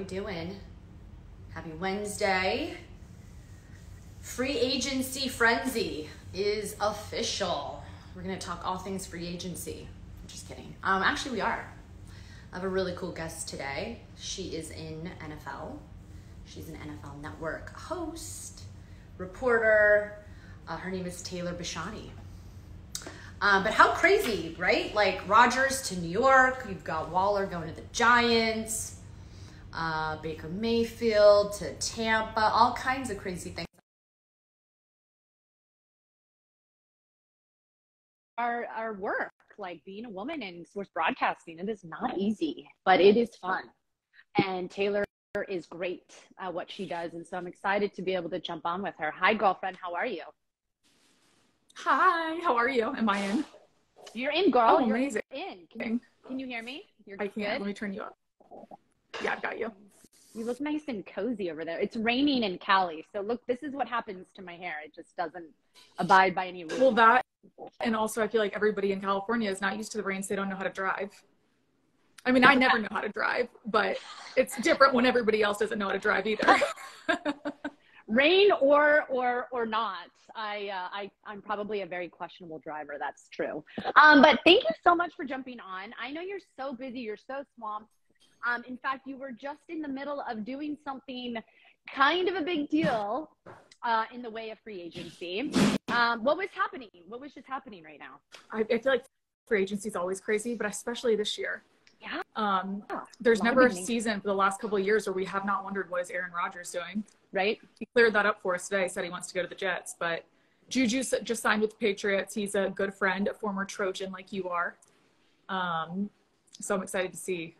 we doing? Happy Wednesday. Free agency frenzy is official. We're gonna talk all things free agency. Just kidding. Um, actually, we are. I have a really cool guest today. She is in NFL. She's an NFL Network host, reporter. Uh, her name is Taylor Bisciotti. Um, but how crazy, right? Like Rodgers to New York, you've got Waller going to the Giants, uh, Baker Mayfield to Tampa, all kinds of crazy things. Our, our work, like being a woman in sports broadcasting, it is not easy, but it is fun. And Taylor is great at what she does. And so I'm excited to be able to jump on with her. Hi, girlfriend. How are you? Hi, how are you? Am I in? You're in, girl. Oh, You're amazing. in. Can you, can you hear me? You're I can. good. Let me turn you up. Yeah, I've got you. You look nice and cozy over there. It's raining in Cali. So look, this is what happens to my hair. It just doesn't abide by any rules. Well, that, and also I feel like everybody in California is not used to the rain, so they don't know how to drive. I mean, I never know how to drive, but it's different when everybody else doesn't know how to drive either. Rain or or or not, I uh, I I'm probably a very questionable driver. That's true. Um, but thank you so much for jumping on. I know you're so busy. You're so swamped. Um, in fact, you were just in the middle of doing something kind of a big deal uh, in the way of free agency. Um, what was happening? What was just happening right now? I, I feel like free agency is always crazy, but especially this year. Yeah. Um, Yeah. there's A never a season for the last couple of years where we have not wondered what is Aaron Rodgers doing. Right. he cleared that up for us today. Said he wants to go to the Jets, but Juju just signed with the Patriots. He's a good friend, a former Trojan like you are. Um, so I'm excited to see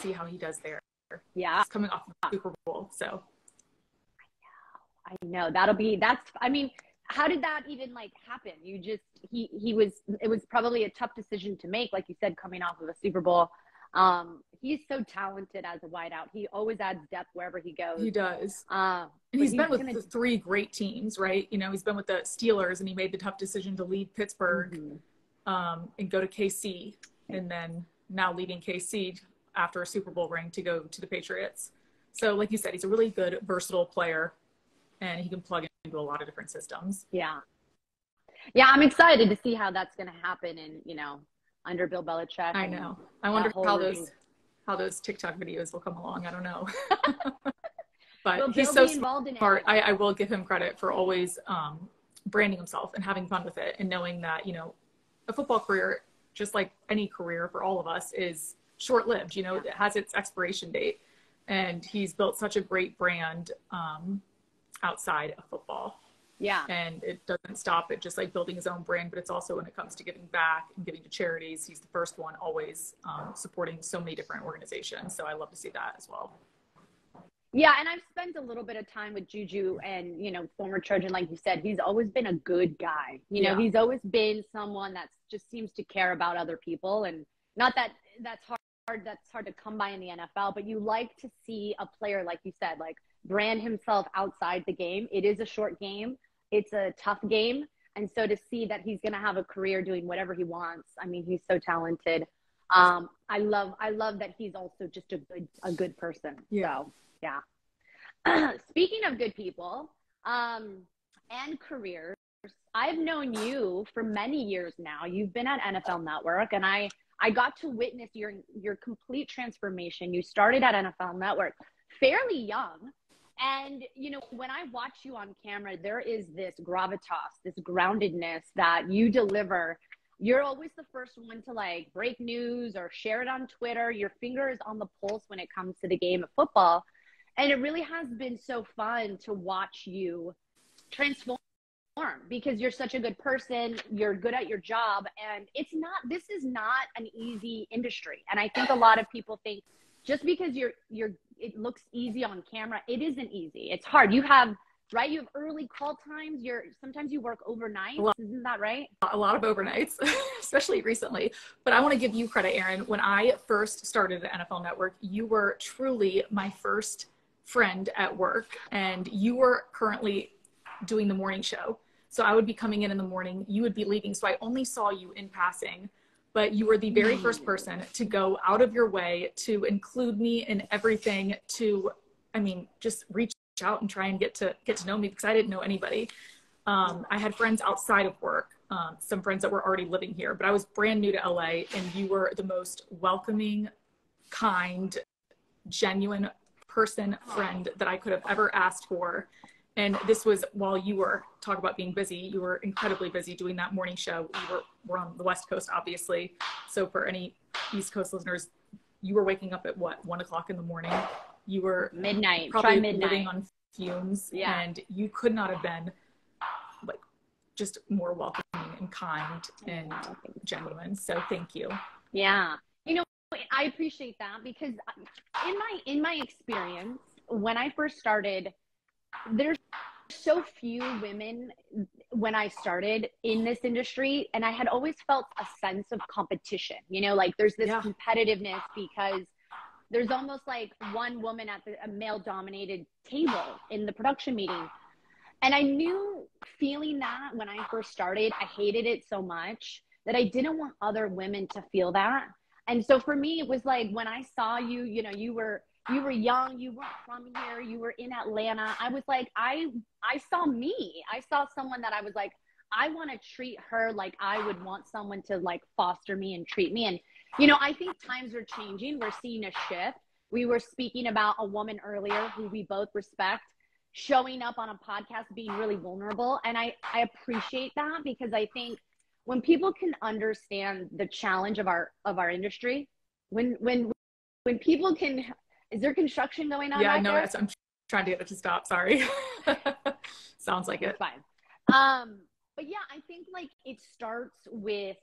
see how he does there. Yeah. He's coming off the Super Bowl, so I know I know. that'll be that's I mean, how did that even like happen? You just he he was it was probably a tough decision to make, like you said, coming off of a Super Bowl. Um, he's so talented as a wideout. He always adds depth wherever he goes. he does. Uh, And he's been with gonna- three great teams, right? You know, he's been with the Steelers, and he made the tough decision to leave Pittsburgh Mhm. um, and go to KC, and then now leaving KC after a Super Bowl ring to go to the Patriots. So, like you said, he's a really good, versatile player, and he can plug into a lot of different systems. Yeah. Yeah, I'm excited to see how that's going to happen and, you know, under Bill Belichick. I know. I wonder how those how those TikTok videos will come along. I don't know. but Will he's so be involved in it? smart. I, I will give him credit for always um, branding himself and having fun with it, and knowing that you know, a football career, just like any career for all of us, is short-lived. You know, it has its expiration date, and he's built such a great brand um, outside of football Yeah. and it doesn't stop at just like building his own brand but it's also when it comes to giving back and giving to charities he's the first one always um, supporting so many different organizations so i love to see that as well Yeah, and I've spent a little bit of time with Juju and, you know, former Trojan, like you said, he's always been a good guy. You know, Yeah. he's always been someone that just seems to care about other people. And not that that's hard, that's hard to come by in the NFL, but you like to see a player, like you said, like brand himself outside the game. It is a short game, it's a tough game. And so to see that he's going to have a career doing whatever he wants, I mean, he's so talented. Um, I love, I love that he's also just a good, a good person. Yeah. So, yeah. Speaking of good people um, and careers, I've known you for many years now. You've been at NFL Network, and I I got to witness your your complete transformation. You started at NFL Network fairly young, and you know when I watch you on camera, there is this gravitas, this groundedness that you deliver. You're always the first one to like break news or share it on Twitter. Your finger is on the pulse when it comes to the game of football. And it really has been so fun to watch you transform because you're such a good person, you're good at your job, and it's not this is not an easy industry. And I think a lot of people think just because you're you're it looks easy on camera, it isn't easy. It's hard. You have right, you have early call times, you're sometimes you work overnight. Well- Isn't that right? a lot of overnights, especially recently. But I want to give you credit, Erin. When I first started at NFL Network, you were truly my first friend at work, and you were currently doing the morning show. So I would be coming in in the morning, you would be leaving. So I only saw you in passing, but you were the very first person to go out of your way to include me in everything to i mean just reach out and try and get to get to know me because i didn't know anybody. Um, i had friends outside of work um, some friends that were already living here but i was brand new to la and you were the most welcoming kind genuine person friend that i could have ever asked for and this was while you were talk about being busy you were incredibly busy doing that morning show you were, were on the west coast obviously so for any east coast listeners you were waking up at what one o'clock in the morning you were midnight probably Try midnight. living on fumes Yeah. and you could not have been like just more welcoming and kind and genuine so thank you Yeah. You know, I appreciate that because uh, in my in my experience, when I first started, there's so few women when I started in this industry and I had always felt a sense of competition. You know, like there's this Yeah. competitiveness because there's almost like one woman at the, a male dominated table in the production meeting. And I knew feeling that when I first started, I hated it so much that I didn't want other women to feel that. And so for me, it was like when I saw you, you know, you were you were young, you weren't from here, you were in Atlanta. I was like, I I saw me. I saw someone that I was like, I want to treat her like I would want someone to like foster me and treat me. And you know, I think times are changing. We're seeing a shift. We were speaking about a woman earlier who we both respect showing up on a podcast being really vulnerable and I I appreciate that because I think when people can understand the challenge of our of our industry when when when people can is there construction going on yeah no there? i'm trying to get it to stop sorry sounds like it It's fine. Um, but yeah, I think like it starts with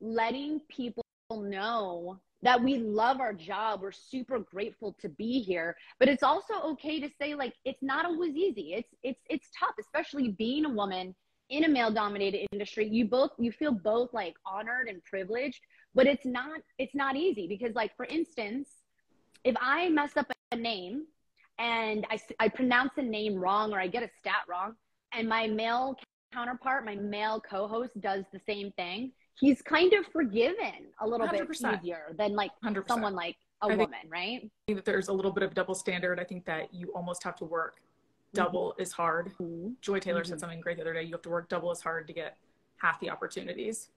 letting people know that we love our job. We're super grateful to be here, but it's also okay to say like it's not always easy. It's it's it's tough, especially being a woman in a male dominated industry. You both you feel both like honored and privileged, but it's not it's not easy because like for instance, if I mess up a name and I, I pronounce a name wrong or I get a stat wrong, and my male counterpart, my male co-host does the same thing, he's kind of forgiven a little bit 100%. easier than like 100% someone like a I think- woman, right? I think that there's a little bit of double standard. I think that you almost have to work double as hard. Joy Taylor said Mhm. something great the other day. You have to work double as hard to get half the opportunities.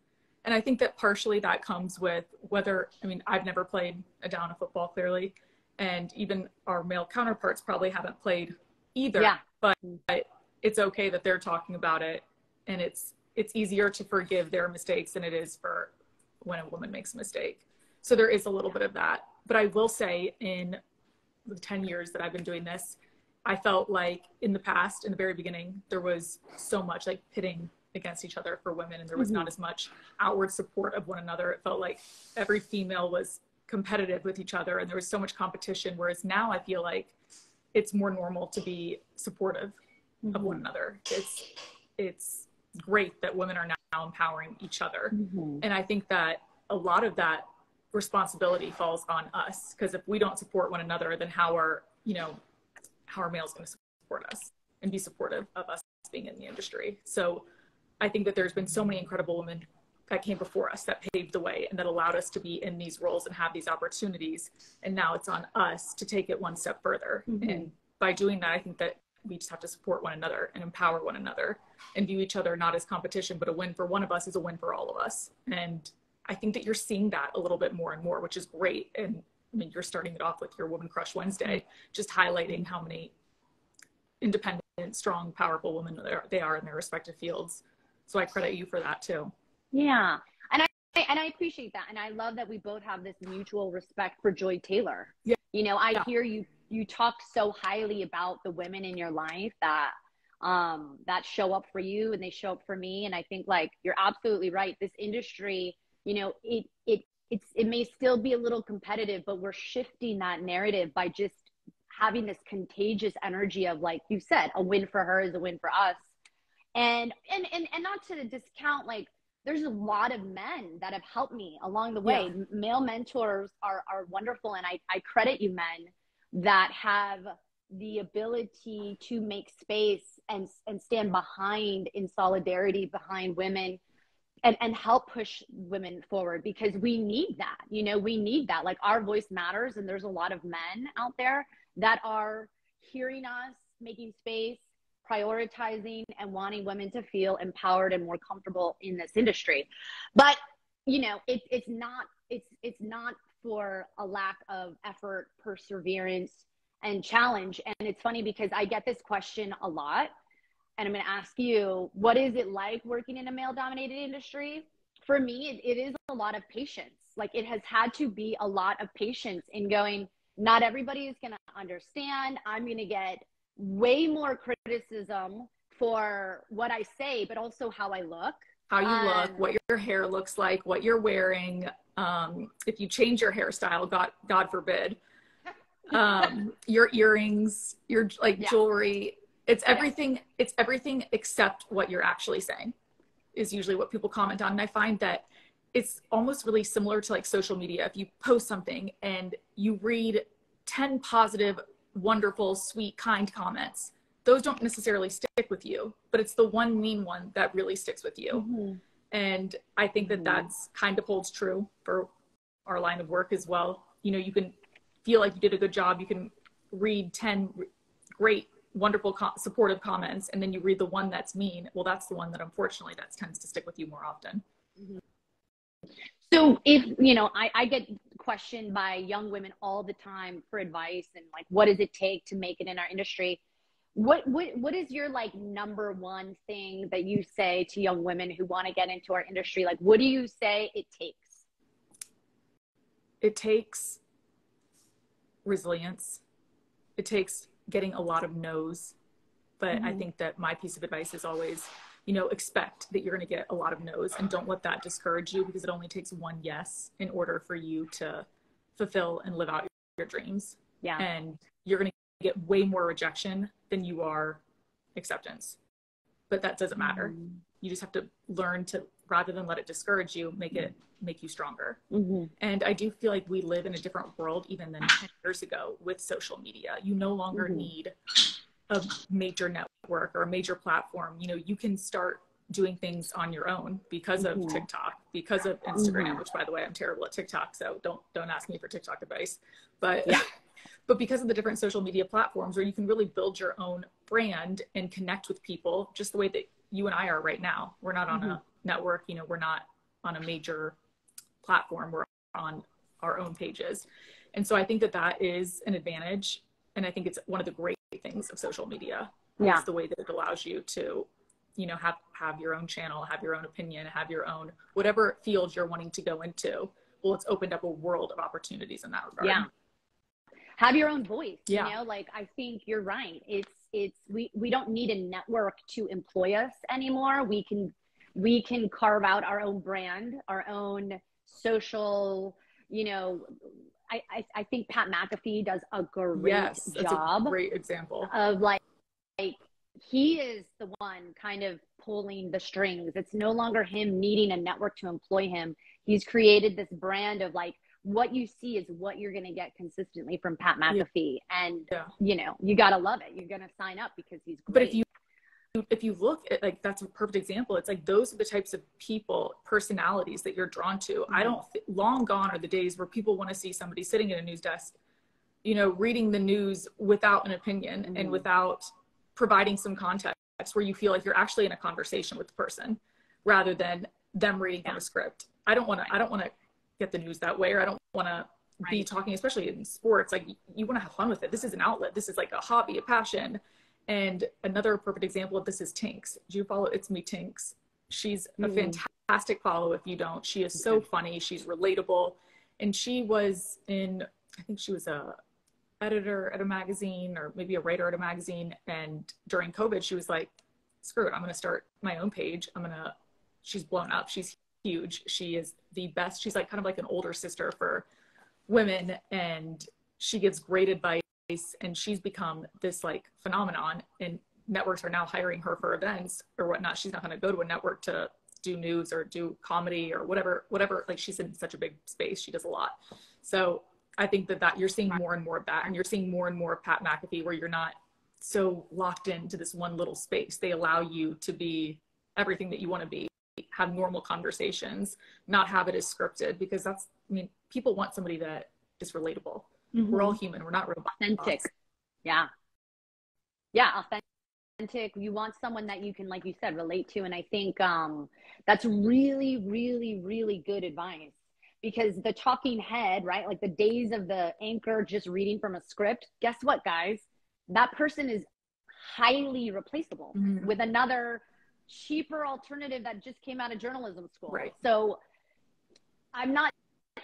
And I think that partially that comes with whether, I mean, I've never played a down of football clearly. And even our male counterparts probably haven't played either. Yeah. But it's okay that they're talking about it. And it's, it's easier to forgive their mistakes than it is for when a woman makes a mistake. So there is a little bit of that. But I will say in the 10 years that I've been doing this, I felt like in the past, in the very beginning, there was so much like pitting against each other for women, and there was Mhm. not as much outward support of one another. It felt like every female was competitive with each other, and there was so much competition. Whereas now, I feel like it's more normal to be supportive of one another. It's it's great that women are now empowering each other, Mhm. and I think that a lot of that responsibility falls on us because if we don't support one another, then how are you know how are males going to support us and be supportive of us being in the industry? So I think that there's been so many incredible women that came before us that paved the way and that allowed us to be in these roles and have these opportunities. And now it's on us to take it one step further. Mhm. And by doing that, I think that we just have to support one another and empower one another and view each other not as competition, but a win for one of us is a win for all of us. And I think that you're seeing that a little bit more and more, which is great. And I mean, you're starting it off with your Woman Crush Wednesday, just highlighting how many independent, strong, powerful women they are in their respective fields. So I credit you for that too. Yeah. And I and I appreciate that. And I love that we both have this mutual respect for Joy Taylor. Yeah. You know, I Yeah. hear you you talk so highly about the women in your life that um that show up for you and they show up for me. And I think like you're absolutely right. This industry, you know, it it it's it may still be a little competitive, but we're shifting that narrative by just having this contagious energy of like you said, a win for her is a win for us. And and and, and not to discount like there's a lot of men that have helped me along the way. Yeah. Male mentors are, are wonderful. And I, I credit you men that have the ability to make space and, and stand behind in solidarity behind women and and help push women forward because we need that you know we need that like our voice matters and there's a lot of men out there that are hearing us making space prioritizing and wanting women to feel empowered and more comfortable in this industry but you know it, it's not it's it's not for a lack of effort perseverance and challenge and it's funny because i get this question a lot and I'm going to ask you, what is it like working in a male dominated industry? For me, it, it is a lot of patience. Like it has had to be a lot of patience in going, not everybody is going to understand. I'm going to get way more criticism for what I say, but also how I look. How you um, look, what your hair looks like, what you're wearing. Um, if you change your hairstyle, God, God forbid, um, your earrings, your like yeah. jewelry, it's everything it's everything except what you're actually saying is usually what people comment on and i find that it's almost really similar to like social media if you post something and you read 10 positive wonderful sweet kind comments those don't necessarily stick with you but it's the one mean one that really sticks with you mm-hmm. and i think that mm-hmm. that's kind of holds true for our line of work as well you know you can feel like you did a good job you can read 10 great wonderful co- supportive comments and then you read the one that's mean well that's the one that unfortunately that tends to stick with you more often mm-hmm. So if you know I, I get questioned by young women all the time for advice and like what does it take to make it in our industry what what what is your like number one thing that you say to young women who want to get into our industry like what do you say it takes it takes resilience it takes getting a lot of no's. But mm-hmm. I think that my piece of advice is always, you know, expect that you're going to get a lot of no's and don't let that discourage you because it only takes one yes in order for you to fulfill and live out your, dreams. Yeah. And you're going to get way more rejection than you are acceptance. But that doesn't matter. Mm-hmm. You just have to learn to rather than let it discourage you, make it make you stronger. Mm-hmm. And I do feel like we live in a different world even than 10 years ago with social media. You no longer mm-hmm. need a major network or a major platform. You know, you can start doing things on your own because of mm-hmm. TikTok, because of Instagram, mm-hmm. which by the way, I'm terrible at TikTok, so don't don't ask me for TikTok advice. But yeah. but because of the different social media platforms where you can really build your own brand and connect with people just the way that you and I are right now. We're not on a mm-hmm. network, you know, we're not on a major platform we're on our own pages and so i think that that is an advantage and i think it's one of the great things of social media. Yeah. it's the way that it allows you to you know have have your own channel have your own opinion have your own whatever field you're wanting to go into. Well it's opened up a world of opportunities in that regard. Yeah. Have your own voice yeah. you know like i think you're right. It's it's we we don't need a network to employ us anymore. We can we can carve out our own brand our own social, you know, I, I, I think Pat McAfee does a great yes, job. A great example of like, like he is the one kind of pulling the strings. It's no longer him needing a network to employ him. He's created this brand of like what you see is what you're going to get consistently from Pat McAfee. Yeah. And, yeah. you know, you got to love it. You're going to sign up because he's great. But if you if you look at like that's a perfect example it's like those are the types of people personalities that you're drawn to mm-hmm. i don't th- long gone are the days where people want to see somebody sitting at a news desk you know reading the news without an opinion mm-hmm. and without providing some context where you feel like you're actually in a conversation with the person rather than them reading yeah. from a script i don't want to i don't want to get the news that way or i don't want to right. be talking especially in sports like you want to have fun with it this is an outlet this is like a hobby a passion and another perfect example of this is Tinks. Do you follow It's Me Tinks? She's a mm. fantastic follow if you don't. She is so funny. She's relatable. And she was in, I think she was a editor at a magazine or maybe a writer at a magazine. And during COVID, she was like, screw it, I'm going to start my own page. I'm going to, she's blown up. She's huge. She is the best. She's like kind of like an older sister for women. And she gives great advice and she's become this like phenomenon and networks are now hiring her for events or whatnot. She's not going to go to a network to do news or do comedy or whatever whatever like she's in such a big space. She does a lot. So i think that that you're seeing more and more of that and you're seeing more and more of pat mcafee where you're not so locked into this one little space. They allow you to be everything that you want to be have normal conversations, not have it as scripted because that's, I mean, people want somebody that is relatable. Mm-hmm. We're all human. We're not robots. Authentic. Yeah. Yeah. Authentic. You want someone that you can, like you said, relate to. And I think um, that's really, really, really good advice because the talking head, right? Like the days of the anchor just reading from a script. Guess what, guys? That person is highly replaceable mm-hmm. with another cheaper alternative that just came out of journalism school. Right. So I'm not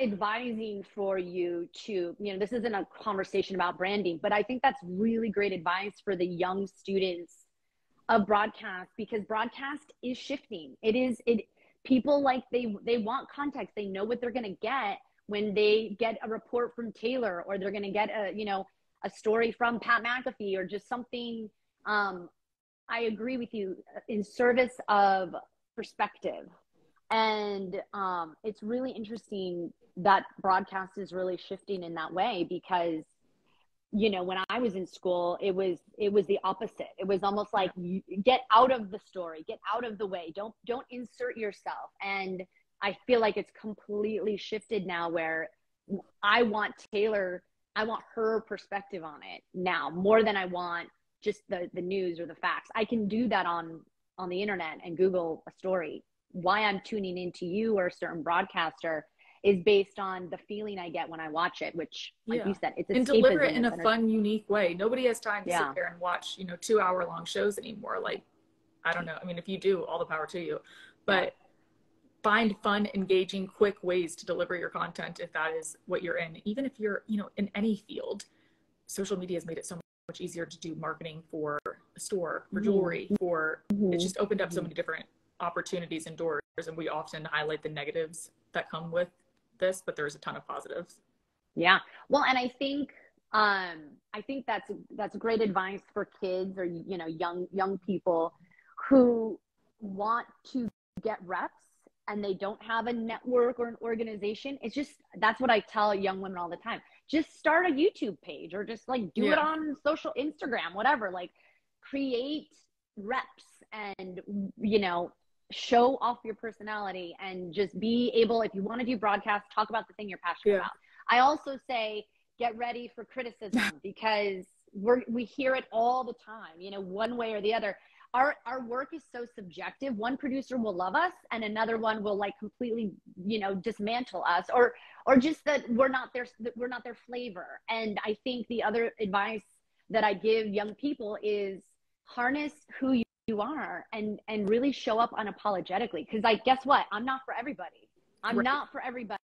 advising for you to, you know, this isn't a conversation about branding, but I think that's really great advice for the young students of broadcast because broadcast is shifting. It is it people like they they want context. They know what they're going to get when they get a report from Taylor or they're going to get a, you know, a story from Pat McAfee or just something um I agree with you in service of perspective. And um, it's really interesting that broadcast is really shifting in that way because you know when i was in school it was it was the opposite. It was almost like get out of the story get out of the way. Don't don't insert yourself. And i feel like it's completely shifted now where i want taylor i want her perspective on it now more than i want just the the news or the facts. I can do that on on the internet and google a story why i'm tuning into you or a certain broadcaster is based on the feeling I get when I watch it, which, like yeah. you said, it's and deliver it in a fun, unique way. Nobody has time to yeah. sit there and watch, you know, two hour long shows anymore. Like, I don't know. I mean, if you do, all the power to you, but find fun, engaging, quick ways to deliver your content if that is what you're in. Even if you're, you know, in any field, social media has made it so much easier to do marketing for a store, for mm-hmm. jewelry, for mm-hmm. it's just opened up so mm-hmm. many different opportunities and doors. And we often highlight the negatives that come with this, but there's a ton of positives. Yeah. Well, and I think um, I think that's that's great advice for kids or you know young young people who want to get reps and they don't have a network or an organization. It's just that's what I tell young women all the time. Just start a YouTube page or just like do yeah. it on social Instagram, whatever. Like create reps and you know show off your personality and just be able if you want to do broadcast talk about the thing you're passionate yeah. about. I also say get ready for criticism because we're we hear it all the time you know one way or the other. Our our work is so subjective. One producer will love us and another one will like completely you know dismantle us or or just that we're not their we're not their flavor. And i think the other advice that i give young people is harness who you you are and and really show up unapologetically. Because like guess what? I'm not for everybody. I'm right. not for everybody.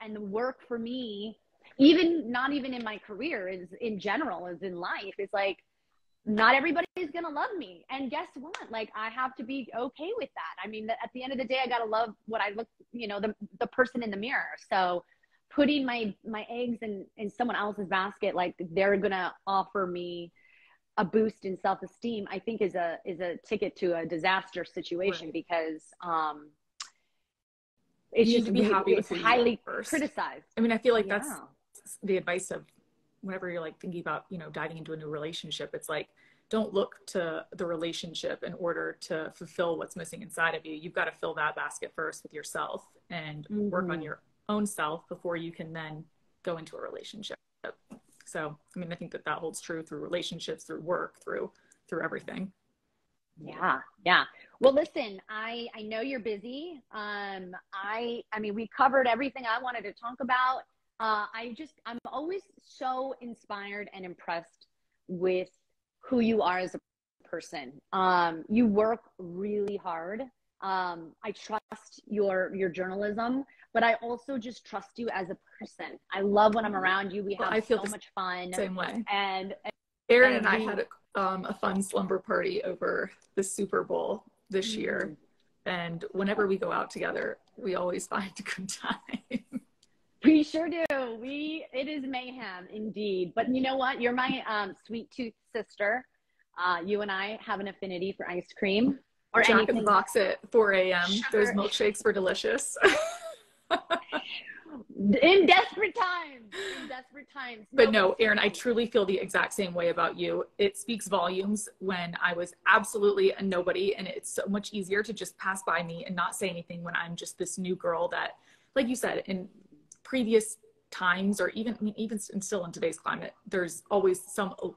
And the work for me even not even in my career is in general is in life is like not everybody's gonna love me. And guess what? Like i have to be okay with that. I mean at the end of the day i gotta love what i look you know the, the person in the mirror. So putting my my eggs in in someone else's basket like they're gonna offer me a boost in self-esteem i think is a is a ticket to a disaster situation right. because um it's just be happy it's highly criticized i mean i feel like yeah. that's the advice of whenever you're like thinking about you know diving into a new relationship it's like don't look to the relationship in order to fulfill what's missing inside of you you've got to fill that basket first with yourself and mm-hmm. work on mm-hmm. your own self before you can then go into a relationship so, I mean, I think that that holds true through relationships, through work, through through everything. Yeah, yeah. Well, listen, I I know you're busy. Um, I I mean, we covered everything I wanted to talk about. Uh, I just I'm always so inspired and impressed with who you are as a person. Um, you work really hard. Um, I trust your your journalism but I also just trust you as a person. I love when I'm mm-hmm. around you. We have I feel so much fun. Same way. And, and Erin and, and I had a, um, a fun slumber party over the Super Bowl this mm-hmm. year. And whenever we go out together, we always find a good time. We sure do. We it is mayhem indeed. But you know what? You're my um, sweet tooth sister. Uh, you and I have an affinity for ice cream or Jack anything. in the box at 4 a.m. Those milkshakes were delicious. in desperate times. In desperate times. But no, Erin, I truly feel the exact same way about you. It speaks volumes when I was absolutely a nobody, and it's so much easier to just pass by me and not say anything when I'm just this new girl that, like you said, in previous times, or even I mean, even still in today's climate, there's always some uh,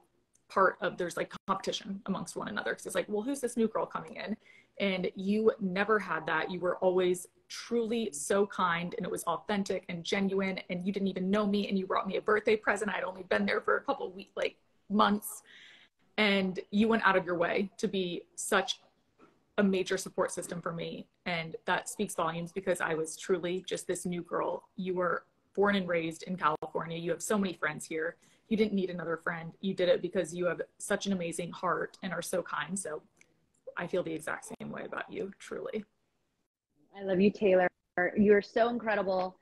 part of there's like competition amongst one another because it's like, well, who's this new girl coming in? And you never had that. You were always truly so kind and it was authentic and genuine. And you didn't even know me and you brought me a birthday present. I'd only been there for a couple weeks, like months. And you went out of your way to be such a major support system for me. And that speaks volumes because I was truly just this new girl. You were born and raised in California. You have so many friends here. You didn't need another friend. You did it because you have such an amazing heart and are so kind. So I feel the exact same way about you, truly. I love you, Taylor. You're so incredible.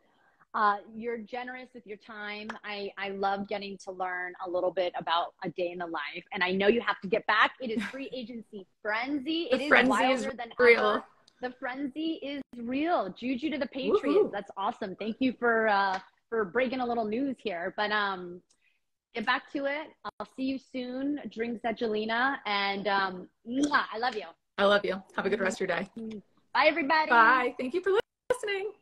Uh, you're generous with your time. I, I love getting to learn a little bit about a day in the life. And I know you have to get back. It is free agency frenzy. The it is frenzy wilder is than real. ever. The frenzy is real. Juju to the Patriots. Woohoo. That's awesome. Thank you for uh, for breaking a little news here. But um, get back to it. I'll see you soon. Drinks at Jelena. And um, mwah, I love you. I love you. Have a good rest of your day. Bye, everybody. Bye. Thank you for listening.